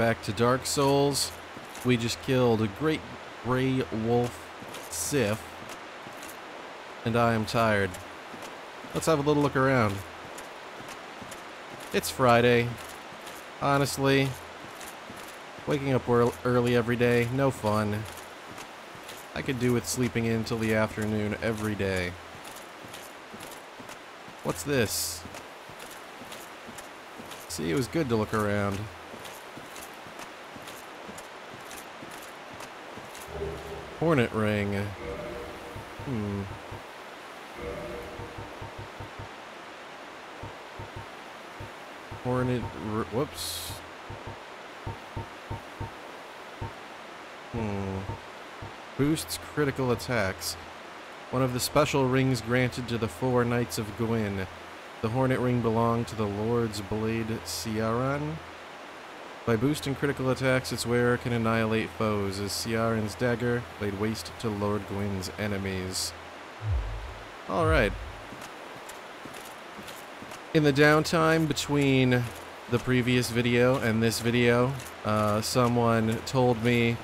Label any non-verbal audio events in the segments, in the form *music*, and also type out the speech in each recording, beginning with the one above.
back to Dark Souls. We just killed a great gray wolf Sif, and I am tired. Let's have a little look around. It's Friday. Honestly, waking up early every day, no fun. I could do with sleeping in till the afternoon every day. What's this? See, it was good to look around. Hornet ring. Hmm. Hornet... Whoops. Hmm. Boosts critical attacks. One of the special rings granted to the four Knights of Gwyn. The Hornet Ring belonged to the Lord's Blade Ciaran. By boosting critical attacks, its wearer can annihilate foes, as Ciaran's dagger laid waste to Lord Gwyn's enemies. Alright. In the downtime between the previous video and this video, uh, someone told me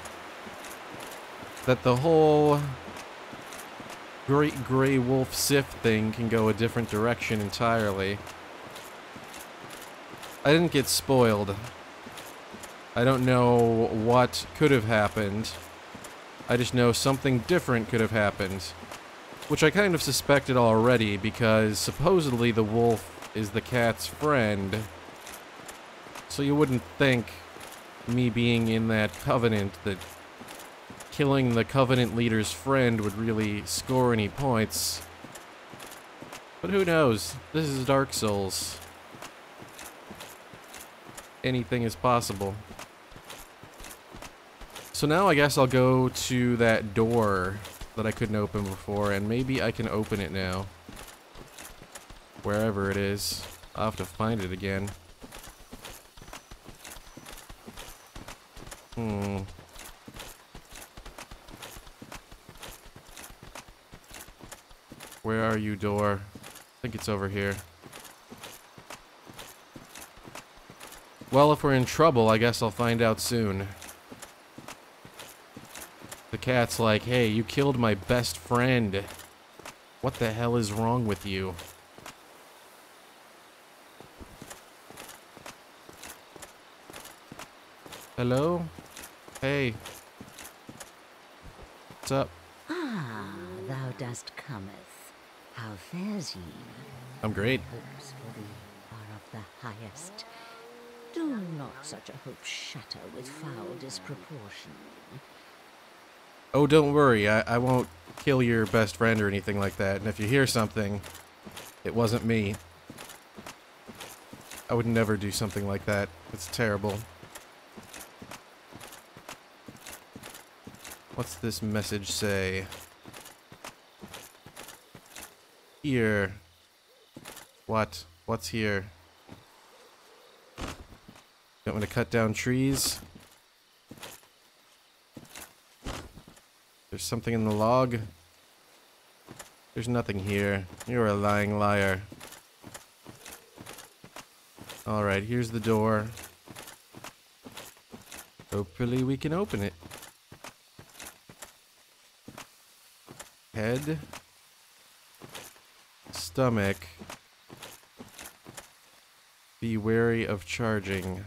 that the whole Great Grey Wolf Sif thing can go a different direction entirely. I didn't get spoiled. I don't know what could have happened. I just know something different could have happened. Which I kind of suspected already because supposedly the wolf is the cat's friend. So you wouldn't think me being in that covenant that killing the Covenant leader's friend would really score any points. But who knows? This is Dark Souls. Anything is possible. So now I guess I'll go to that door that I couldn't open before, and maybe I can open it now. Wherever it is. I'll have to find it again. Hmm. Where are you, door? I think it's over here. Well, if we're in trouble, I guess I'll find out soon. Cat's like, hey, you killed my best friend. What the hell is wrong with you? Hello? Hey. What's up? Ah, thou dost cometh. How fares ye? I'm great. Hopes for thee are of the highest. Do not such a hope shatter with foul disproportion. Oh, don't worry. I, I won't kill your best friend or anything like that. And if you hear something, it wasn't me. I would never do something like that. It's terrible. What's this message say? here? What? What's here? You want to cut down trees? Something in the log. There's nothing here. You're a lying liar. Alright, here's the door. Hopefully we can open it. Head stomach. Be wary of charging.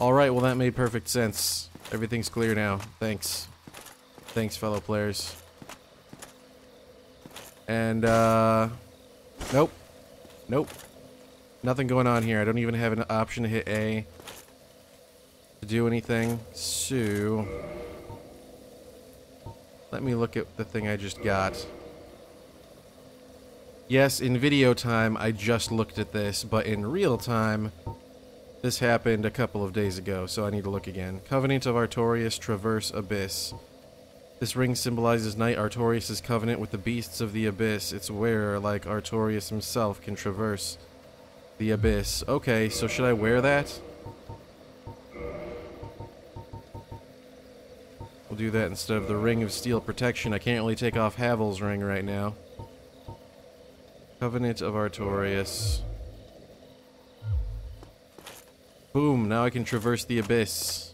Alright, well that made perfect sense. Everything's clear now. Thanks. Thanks, fellow players. And, uh... Nope. Nope. Nothing going on here. I don't even have an option to hit A to do anything. So... Let me look at the thing I just got. Yes, in video time, I just looked at this, but in real time, this happened a couple of days ago, so I need to look again. Covenant of Artorias Traverse Abyss. This ring symbolizes Knight Artorias' covenant with the beasts of the Abyss. Its wearer, like Artorias himself, can traverse the Abyss. Okay, so should I wear that? We'll do that instead of the Ring of Steel Protection. I can't really take off Havel's ring right now. Covenant of Artorias. Boom, now I can traverse the abyss.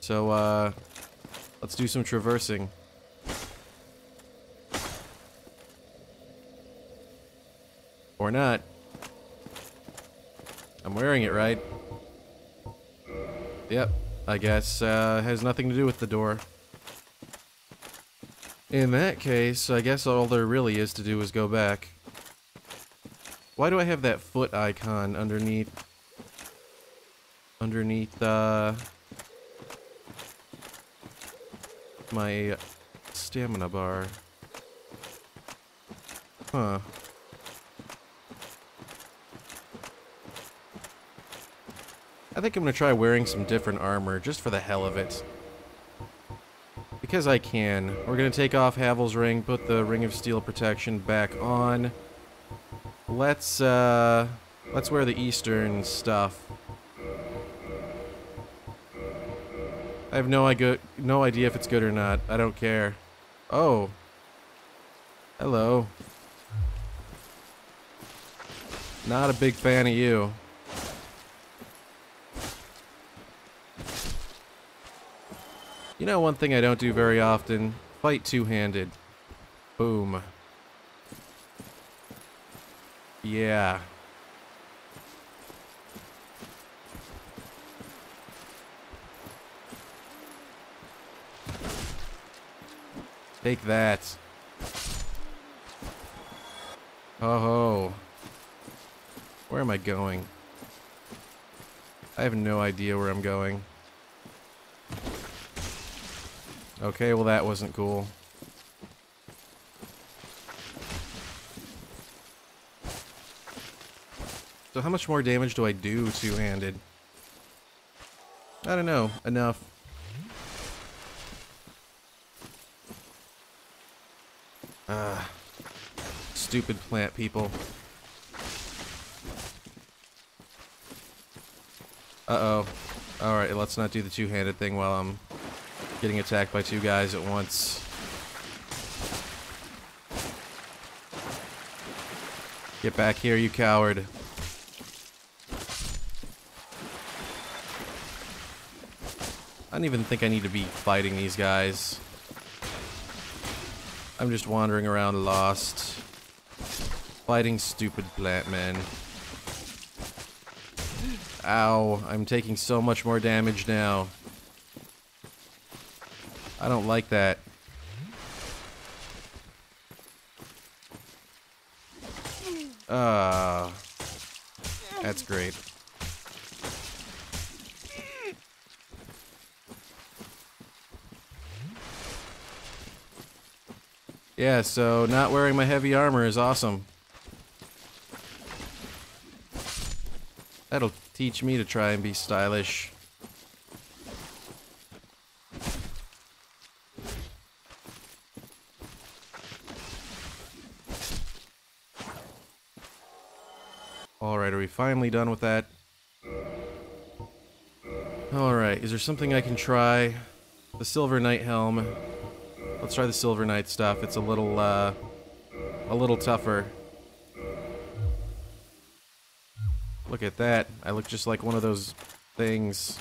So, uh, let's do some traversing. Or not. I'm wearing it, right? Yep, I guess, uh, has nothing to do with the door. In that case, I guess all there really is to do is go back. Why do I have that foot icon underneath... Underneath, uh... My stamina bar? Huh. I think I'm gonna try wearing some different armor, just for the hell of it. Because I can. We're gonna take off Havel's ring, put the Ring of Steel protection back on. Let's, uh... Let's wear the Eastern stuff. I have no, no idea if it's good or not. I don't care. Oh. Hello. Not a big fan of you. You know one thing I don't do very often? Fight two-handed. Boom. Yeah. Take that. Oh. Where am I going? I have no idea where I'm going. Okay, well that wasn't cool. So how much more damage do I do two-handed? I don't know. Enough. Stupid plant people. Uh-oh. Alright, let's not do the two-handed thing while I'm getting attacked by two guys at once. Get back here, you coward. I don't even think I need to be fighting these guys. I'm just wandering around lost. Fighting stupid plant men. Ow, I'm taking so much more damage now. I don't like that. Ah, uh, that's great. Yeah, so not wearing my heavy armor is awesome. That'll teach me to try and be stylish. Alright, are we finally done with that? Alright, is there something I can try? The Silver Knight helm. Let's try the Silver Knight stuff. It's a little, uh, a little tougher. Look at that. I look just like one of those things.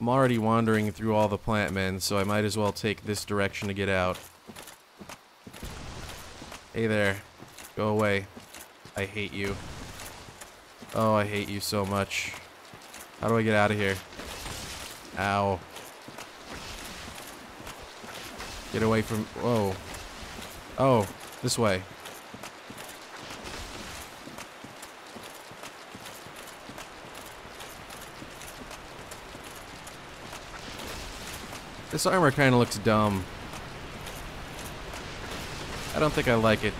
I'm already wandering through all the plant men, so I might as well take this direction to get out. Hey there. Go away. I hate you. Oh, I hate you so much. How do I get out of here? Ow. Get away from... Whoa. Oh, this way. This armor kind of looks dumb. I don't think I like it.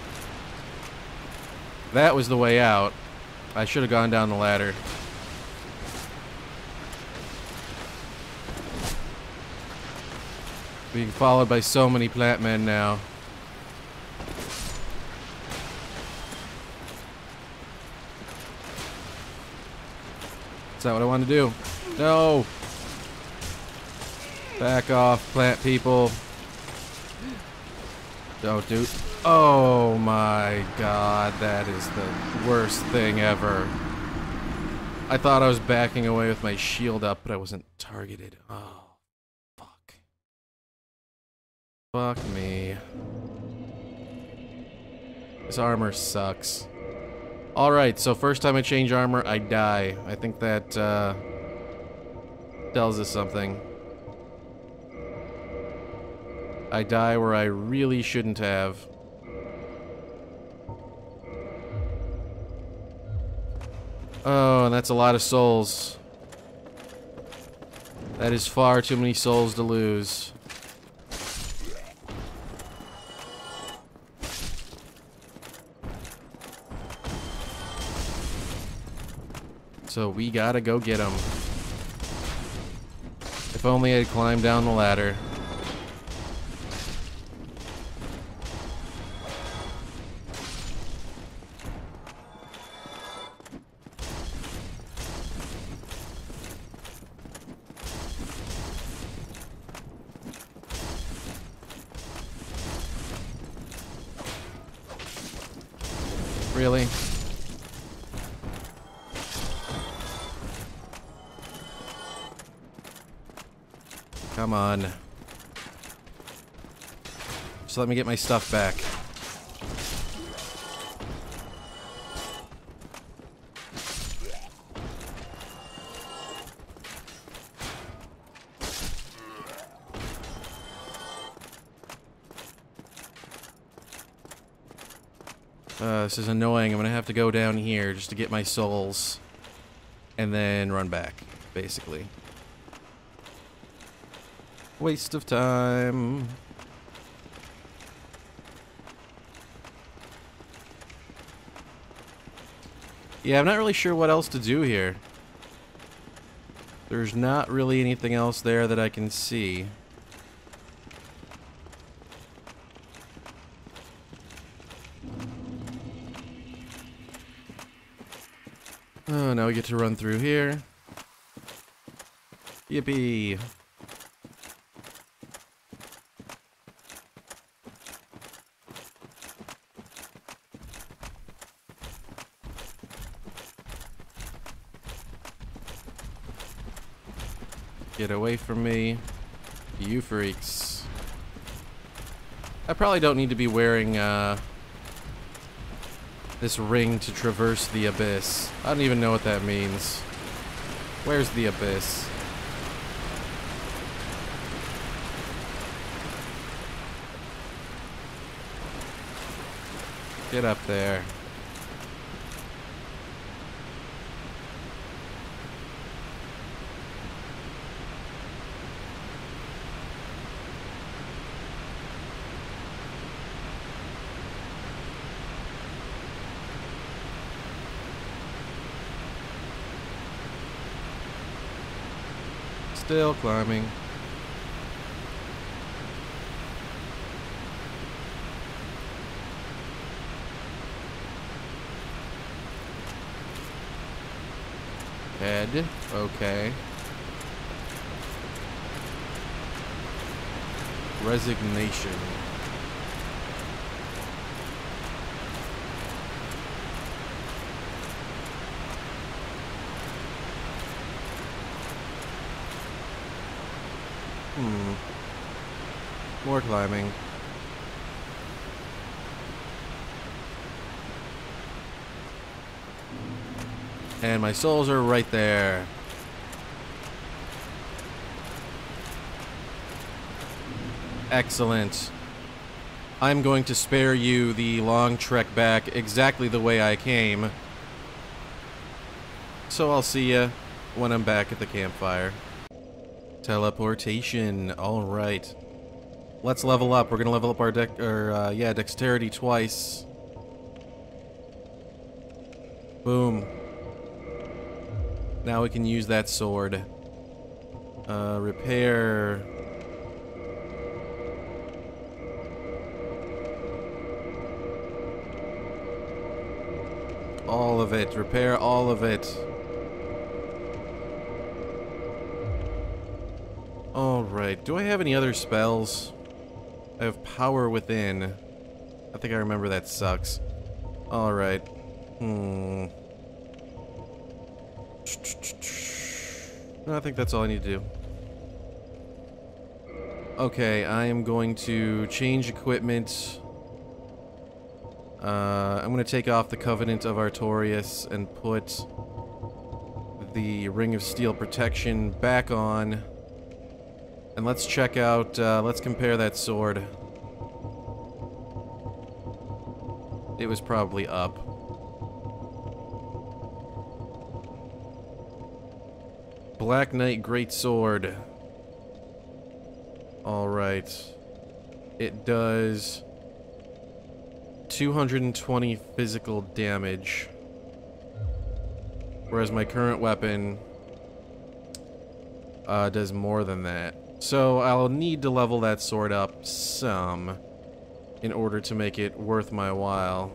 That was the way out. I should have gone down the ladder. Being followed by so many plant men now. Is that what I want to do? No! Back off, plant people. Don't do. Oh my god, that is the worst thing ever. I thought I was backing away with my shield up, but I wasn't targeted. Oh, fuck. Fuck me. This armor sucks. Alright, so first time I change armor, I die. I think that, uh, tells us something. I die where I really shouldn't have. Oh, and that's a lot of souls. That is far too many souls to lose. So we gotta go get him. If only I'd climbed down the ladder. Let me get my stuff back. Uh, this is annoying. I'm gonna have to go down here just to get my souls. And then run back, basically. Waste of time. Yeah, I'm not really sure what else to do here. There's not really anything else there that I can see. Oh, now we get to run through here. Yippee. Get away from me, you freaks. I probably don't need to be wearing, uh, this ring to traverse the abyss. I don't even know what that means. Where's the abyss? Get up there. Still climbing. Head. Okay. Resignation. Hmm. More climbing. And my souls are right there. Excellent. I'm going to spare you the long trek back exactly the way I came. So I'll see ya when I'm back at the campfire. Teleportation. All right. Let's level up. We're gonna level up our deck, or uh, yeah, dexterity twice. Boom. Now we can use that sword. Uh, repair. All of it. Repair all of it. Alright, do I have any other spells? I have power within. I think I remember that sucks. Alright. Hmm. I think that's all I need to do. Okay, I am going to change equipment. Uh, I'm going to take off the Covenant of Artorias and put the Ring of Steel protection back on. And let's check out, uh, let's compare that sword. It was probably up. Black Knight Great Sword. Alright. It does 220 physical damage. Whereas my current weapon uh, does more than that. So I'll need to level that sword up some in order to make it worth my while.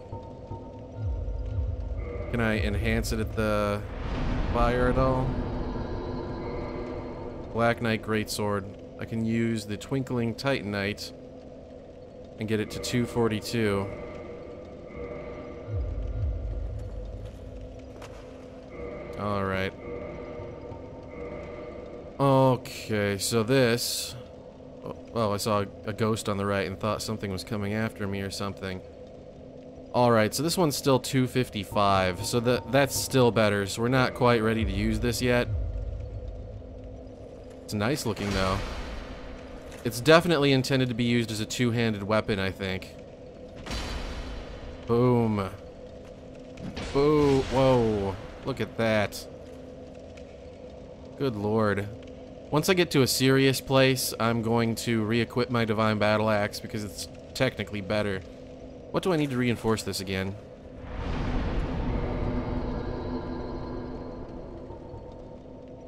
Can I enhance it at the fire at all? Black Knight Greatsword. I can use the Twinkling Titanite and get it to 242. Okay, so this... Oh, I saw a ghost on the right and thought something was coming after me or something. Alright, so this one's still 255, so that that's still better, so we're not quite ready to use this yet. It's nice looking, though. It's definitely intended to be used as a two-handed weapon, I think. Boom. Boo. Whoa. Look at that. Good lord. Once I get to a serious place, I'm going to re-equip my Divine Battle Axe because it's technically better. What do I need to reinforce this again?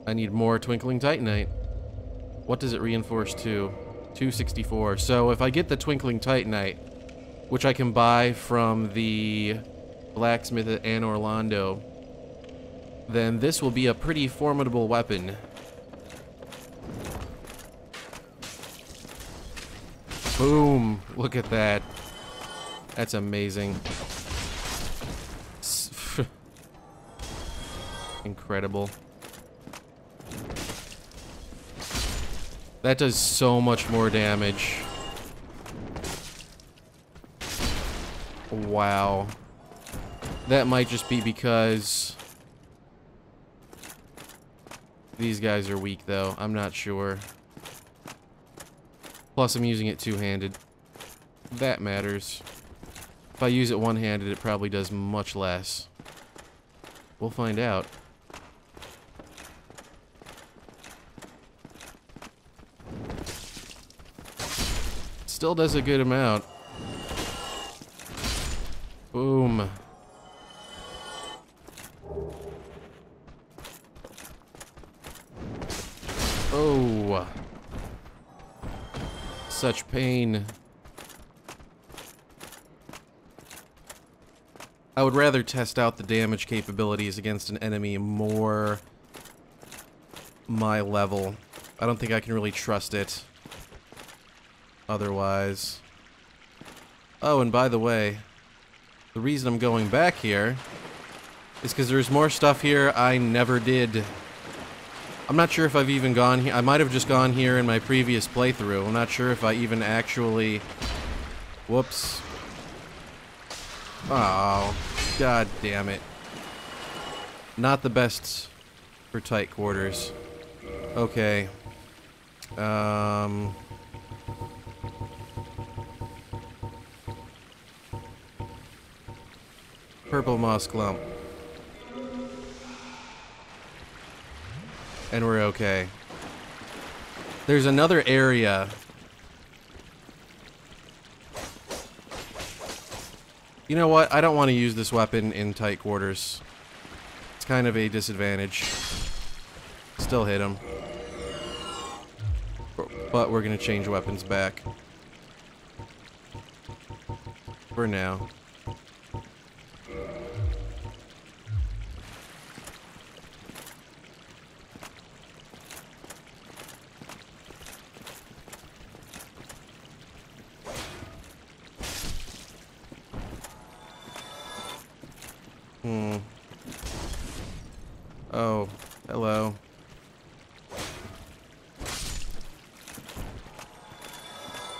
I need more Twinkling Titanite. What does it reinforce to? 264. So if I get the Twinkling Titanite, which I can buy from the blacksmith at Anor Londo, then this will be a pretty formidable weapon. Boom! Look at that. That's amazing. *laughs* Incredible. That does so much more damage. Wow. That might just be because... These guys are weak, though. I'm not sure. Plus, I'm using it two-handed. That matters. If I use it one-handed, it probably does much less. We'll find out. Still does a good amount. Would rather test out the damage capabilities against an enemy more my level. I don't think I can really trust it otherwise. Oh, and by the way, the reason I'm going back here is because there's more stuff here I never did. I'm not sure if I've even gone here. I might have just gone here in my previous playthrough. I'm not sure if I even actually... Whoops. Oh, god damn it. Not the best for tight quarters. Okay. Um... Purple moss clump. And we're okay. There's another area. You know what? I don't want to use this weapon in tight quarters. It's kind of a disadvantage. Still hit him. But we're going to change weapons back. For now.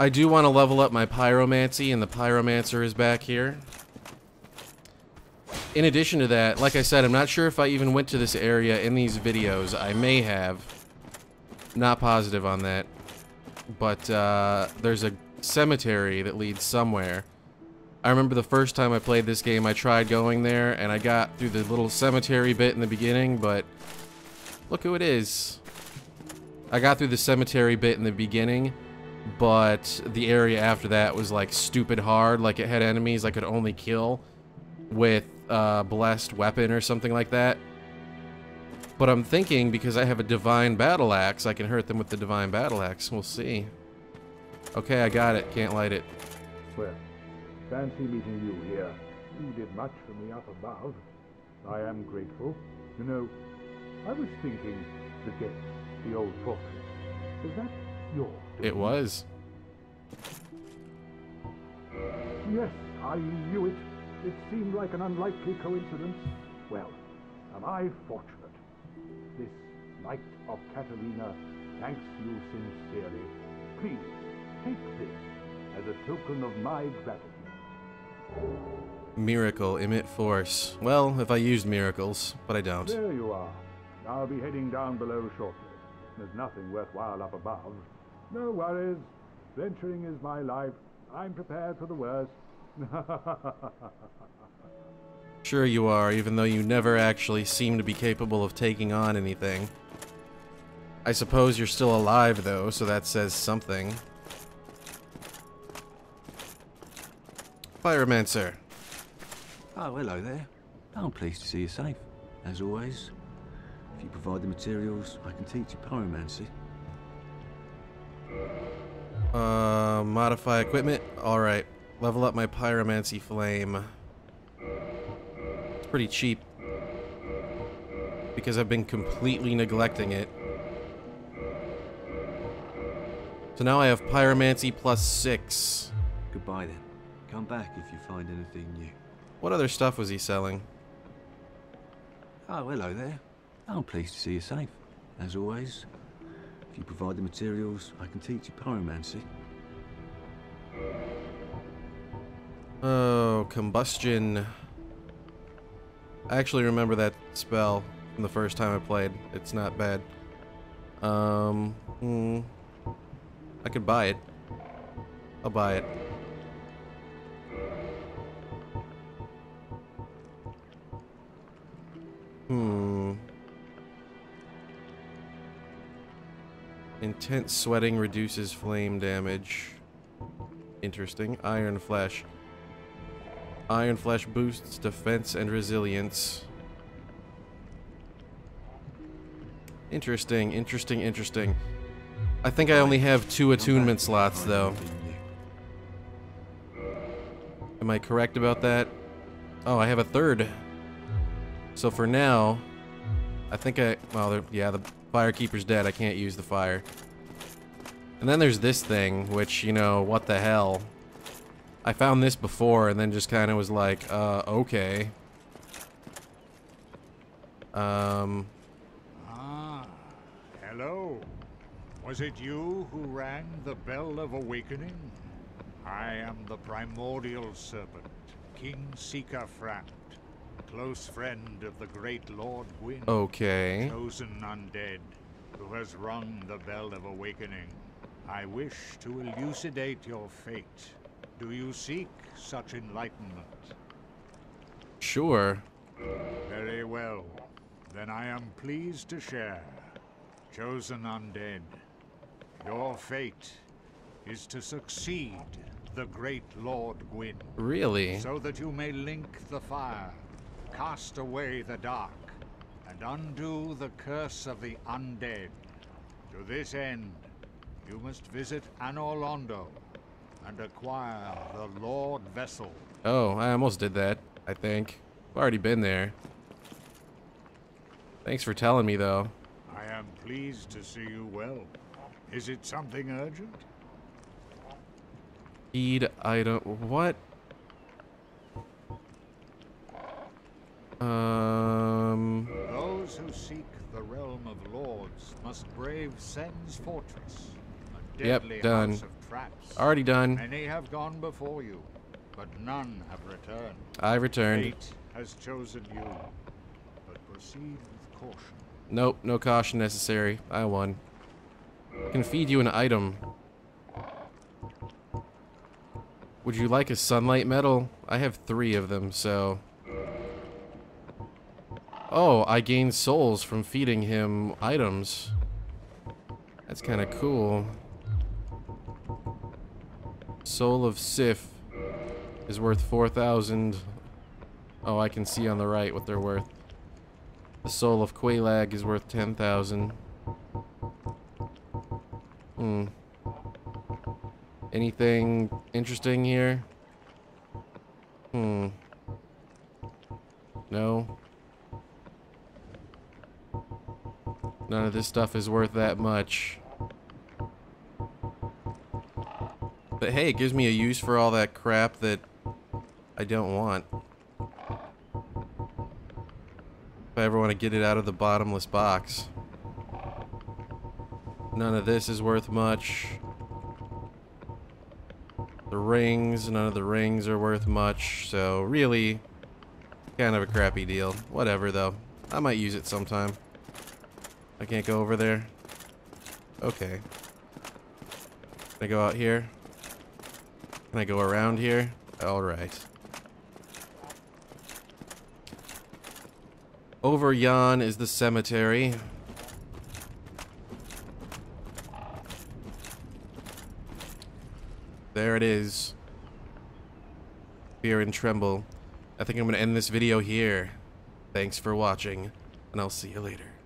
I do want to level up my pyromancy, and the pyromancer is back here. In addition to that, like I said, I'm not sure if I even went to this area in these videos. I may have. Not positive on that. But uh, there's a cemetery that leads somewhere. I remember the first time I played this game, I tried going there, and I got through the little cemetery bit in the beginning, but look who it is. I got through the cemetery bit in the beginning, but the area after that was like stupid hard, like it had enemies I could only kill with a blessed weapon or something like that. But I'm thinking because I have a divine battle axe, I can hurt them with the divine battle axe. We'll see. Okay, I got it. Can't light it. Well, fancy meeting you here. You did much for me up above. I am grateful. You know, I was thinking to get the old fortress. Is that? It was. Yes, I knew it. It seemed like an unlikely coincidence. Well, am I fortunate? This Knight of Catarina thanks you sincerely. Please, take this as a token of my gratitude. Miracle, emit force. Well, if I used miracles, but I don't. There you are. I'll be heading down below shortly. There's nothing worthwhile up above. No worries. Venturing is my life. I'm prepared for the worst. *laughs* Sure you are, even though you never actually seem to be capable of taking on anything. I suppose you're still alive, though, so that says something. Pyromancer. Oh, hello there. I'm pleased to see you safe, as always. If you provide the materials, I can teach you pyromancy. Uh, modify equipment? Alright. Level up my pyromancy flame. It's pretty cheap. Because I've been completely neglecting it. So now I have pyromancy plus six. Goodbye then. Come back if you find anything new. What other stuff was he selling? Oh, hello there. I'm pleased to see you safe, as always. If you provide the materials, I can teach you pyromancy. Oh, combustion. I actually remember that spell from the first time I played. It's not bad. Um, hmm. I could buy it. I'll buy it. Intense sweating reduces flame damage. Interesting. Iron Flesh. Iron Flesh boosts defense and resilience. Interesting, interesting, interesting. I think I only have two attunement slots, though. Am I correct about that? Oh, I have a third. So for now, I think I... Well, yeah, the Firekeeper's dead. I can't use the fire. And then there's this thing, which, you know, what the hell. I found this before and then just kind of was like, uh, okay. Um, Ah, hello. Was it you who rang the bell of awakening? I am the primordial serpent, King Sika Frant, close friend of the great Lord Gwyn, okay. chosen undead, who has rung the bell of awakening. I wish to elucidate your fate. Do you seek such enlightenment? Sure. Very well. Then I am pleased to share. Chosen undead, your fate is to succeed the great Lord Gwyn, Really? so that you may link the fire, cast away the dark, and undo the curse of the undead. To this end, you must visit Anor Londo and acquire the Lord Vessel. Oh, I almost did that, I think. I've already been there. Thanks for telling me, though. I am pleased to see you well. Is it something urgent? Feed item. What? Um, Those who seek the realm of lords must brave Sen's fortress, Yep, done. house of traps. already done. Many have gone before you, but none have returned. I returned. Fate has chosen you, but proceed with caution. Nope, no caution necessary. I won. Can feed you an item. Would you like a sunlight medal? I have three of them, so... Oh, I gained souls from feeding him items. That's kind of cool. Soul of Sif is worth 4,000. Oh, I can see on the right what they're worth. The soul of Quelaag is worth 10,000. Hmm. Anything interesting here? Hmm. No. None of this stuff is worth that much. But hey, it gives me a use for all that crap that I don't want. If I ever want to get it out of the bottomless box. None of this is worth much. The rings, none of the rings are worth much, so really, kind of a crappy deal. Whatever, though. I might use it sometime. I can't go over there. Okay. Can I go out here? Can I go around here? Alright. Over yon is the cemetery. There it is. Fear and tremble. I think I'm going to end this video here. Thanks for watching, and I'll see you later.